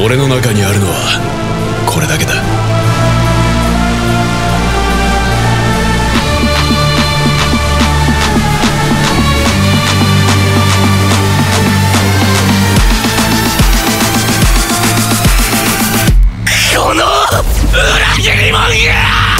俺の中にあるのはこれだけだ。この裏切り者が